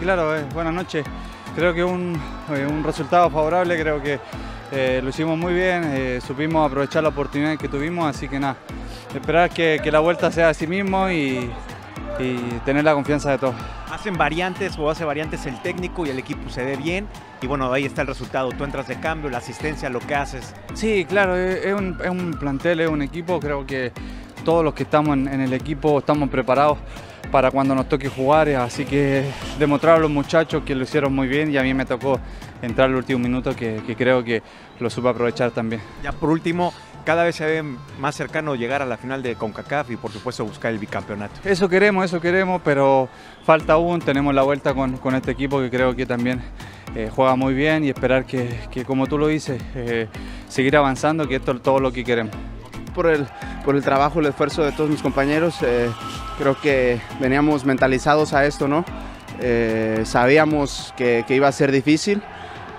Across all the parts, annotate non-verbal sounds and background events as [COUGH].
Claro, eh, buenas noches. Creo que un, eh, un resultado favorable, creo que eh, lo hicimos muy bien, eh, supimos aprovechar la oportunidad que tuvimos, así que nada, esperar que, que la vuelta sea así mismo y, y tener la confianza de todos. Hacen variantes o hace variantes el técnico y el equipo se ve bien y bueno, ahí está el resultado. Tú entras de cambio, la asistencia, lo que haces. Sí, claro, es, es un, es un plantel, es un equipo, creo que todos los que estamos en, en el equipo estamos preparados para cuando nos toque jugar, así que demostrar a los muchachos que lo hicieron muy bien y a mí me tocó entrar el último minuto que, que creo que lo supe aprovechar también. Ya por último, cada vez se ve más cercano llegar a la final de CONCACAF y por supuesto buscar el bicampeonato. Eso queremos, eso queremos, pero falta aún, tenemos la vuelta con, con este equipo que creo que también eh, juega muy bien y esperar que, que como tú lo dices, eh, seguir avanzando, que esto es todo lo que queremos. Por el, por el trabajo, el esfuerzo de todos mis compañeros, eh, creo que veníamos mentalizados a esto, ¿no? Eh, sabíamos que, que, iba a ser difícil,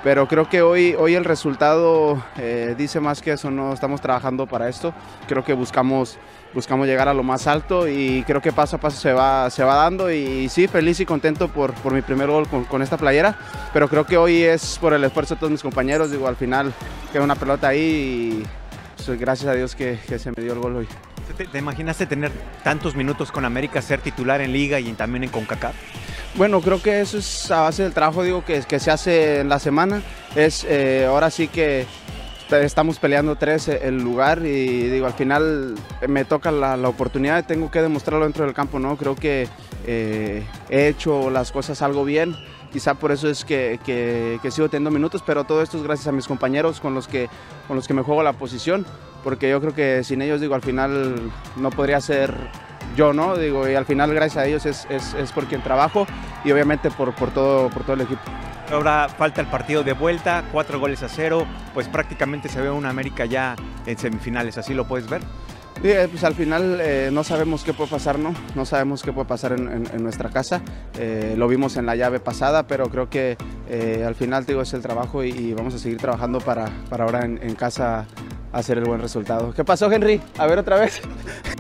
pero creo que hoy, hoy el resultado eh, dice más que eso, no estamos trabajando para esto, creo que buscamos, buscamos llegar a lo más alto y creo que paso a paso se va, se va dando. Y sí, feliz y contento por, por mi primer gol con, con, esta playera, pero creo que hoy es por el esfuerzo de todos mis compañeros, digo, al final queda una pelota ahí y pues, gracias a Dios que, que se me dio el gol hoy. ¿Te, ¿Te, imaginaste tener tantos minutos con América, ser titular en Liga y también en CONCACAF? Bueno, creo que eso es a base del trabajo digo, que, que se hace en la semana. Es eh, ahora sí que estamos peleando tres el lugar y digo, al final me toca la, la oportunidad y tengo que demostrarlo dentro del campo, ¿no? Creo que eh, he hecho las cosas algo bien quizá por eso es que, que, sigo teniendo minutos, pero todo esto es gracias a mis compañeros con los, que, con los que me juego la posición, porque yo creo que sin ellos, digo, al final no podría ser yo, ¿no? Digo, y al final gracias a ellos es, es, es por quien trabajo y obviamente por, por, todo, por todo el equipo. Ahora falta el partido de vuelta, cuatro goles a cero, pues prácticamente se ve una América ya en semifinales, ¿así lo puedes ver? Sí, pues al final eh, no sabemos qué puede pasar, ¿no? No sabemos qué puede pasar en, en, en nuestra casa. Eh, lo vimos en la llave pasada, pero creo que eh, al final, digo, es el trabajo y, y, vamos a seguir trabajando para, para ahora en, en casa hacer el buen resultado. ¿Qué pasó, Henry? A ver otra vez. [LAUGHS]